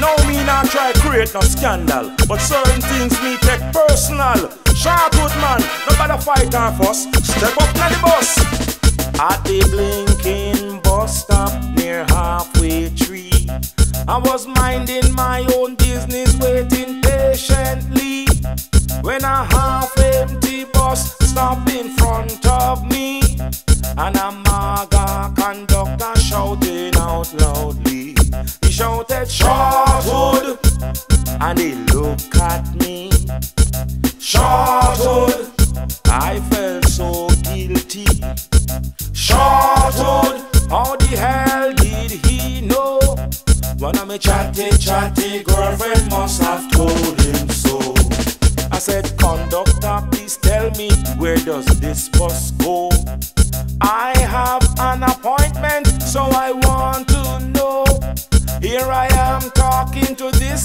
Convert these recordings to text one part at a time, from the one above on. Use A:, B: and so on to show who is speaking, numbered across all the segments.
A: Now me not try create no scandal, but certain things me take personal. Shortwood man, no bother fight and fuss. Step up na the bus. At the blinking bus stop near halfway tree, I was minding my own business, waiting patiently. When a half empty bus stopped in front of me, and a maga conductor shouting out loudly. Shouted, Shortwood, and he looked at me. Shortwood, I felt so guilty. Shortwood, how the hell did he know? One of my chatty, chatty girlfriend must have told him so. I said, conductor, please tell me where does this bus go? I have an appointment,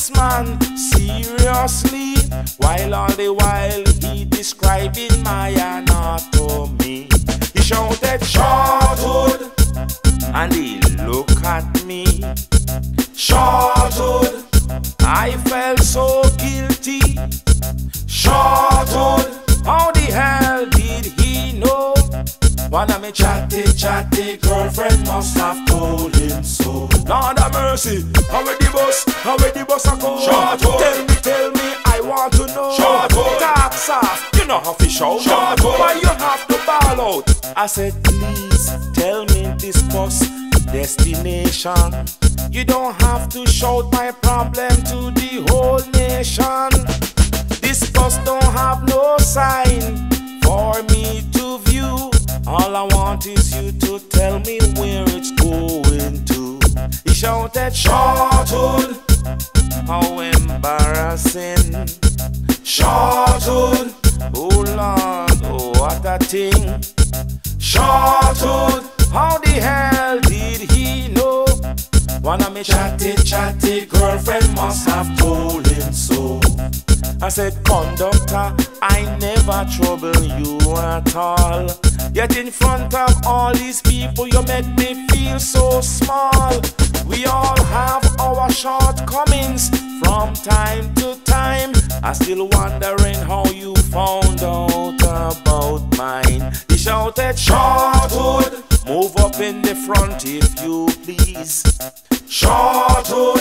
A: this man seriously, while all the while he describing my anatomy. He shouted, Shortwood, and he looked at me. Shortwood, I felt so guilty. Shortwood, how the hell did he know? One of me chatty, chatty girlfriend must have told him so. Lord have mercy, how the bus, how the bus a go?
B: Shortwood.
A: Tell me, tell me, I want to know.
B: Shortwood.
A: Talk soft, you know how to shout.
B: Shortwood.
A: Why you have to ball out? I said, please tell me this bus destination. You don't have to shout my problem to the whole nation. This bus don't have no sign for me to view. All I want is you to tell me where it's going shouted, Shortwood, how embarrassing. Shortwood, oh Lord, oh what a thing. Shortwood, how the hell did he know? One of me chatty, chatty girlfriend must have told him so. I said, conductor, I never trouble you at all. Yet in front of all these people, you make me feel so small. We all have our shortcomings from time to time. I still wondering how you found out about mine. He shouted, Shortwood, move up in the front if you please. Shortwood,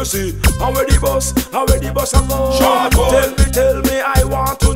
A: mercy, how where the bus, how where the bus a go?
B: Shortwood.
A: Tell me, tell me, I want to.